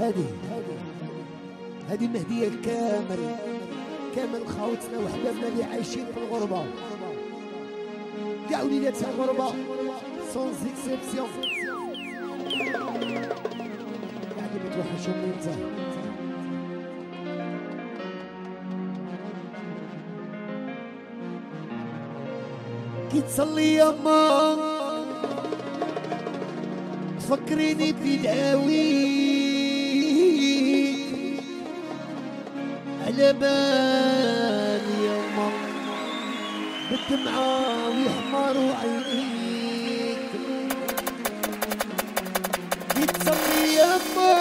هذه هذه مهدية كامل كامل خاوتنا وحبابنا اللي عايشين في الغربة. كاع وليدات الغربة. sans exception يعني بتوحشهم انت كي تصلي يما تفكريني في على بالي يما بالدمعة ويحمر عينيك. كي تصلي يما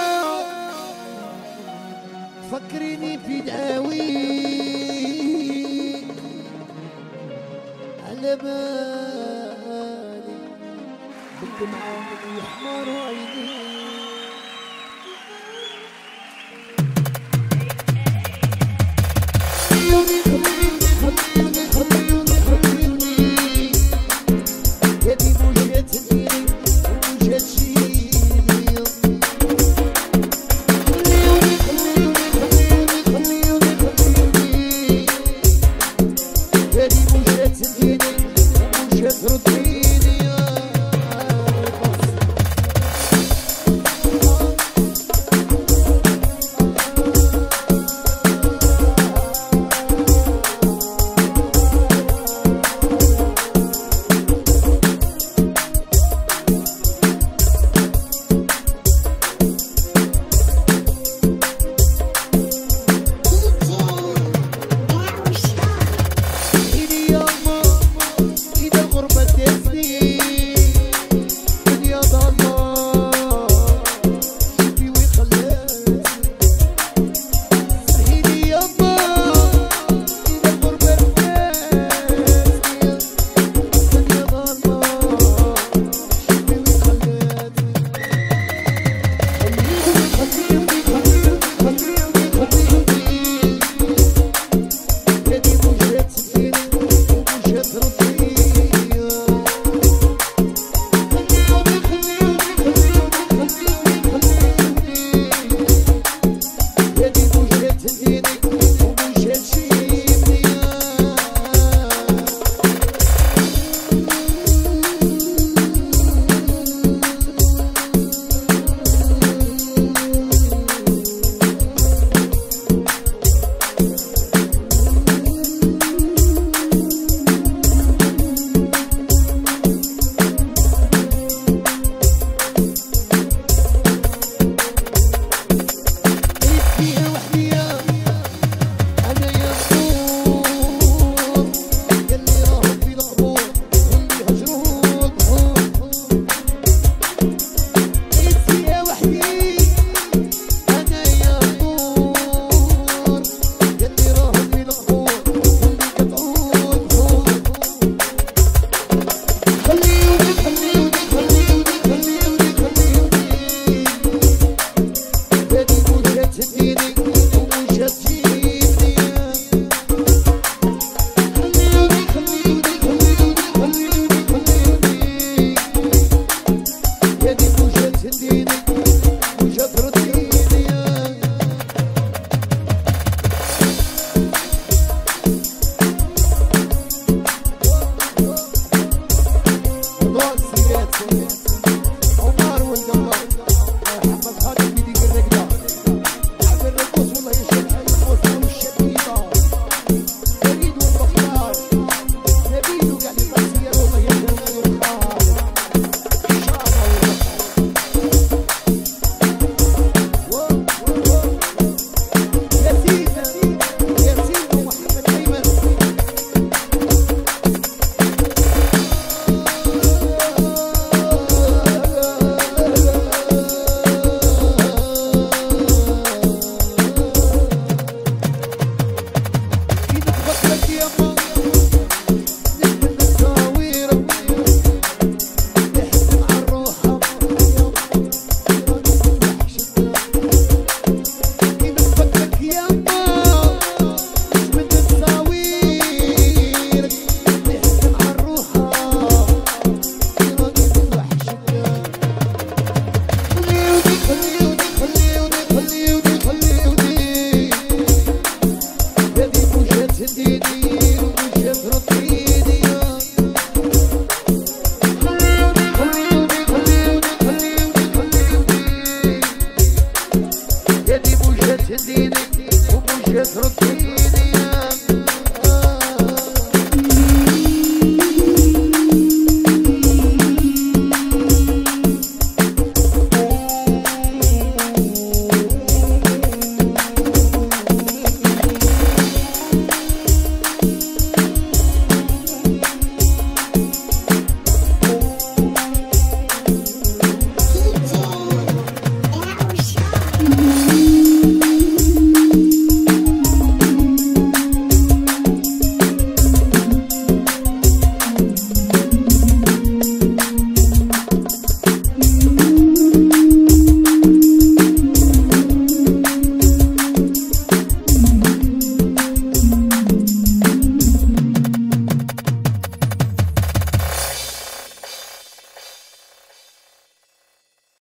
تفكريني في دعاويك. على بالي بالدمعة يحمر عينيك. to the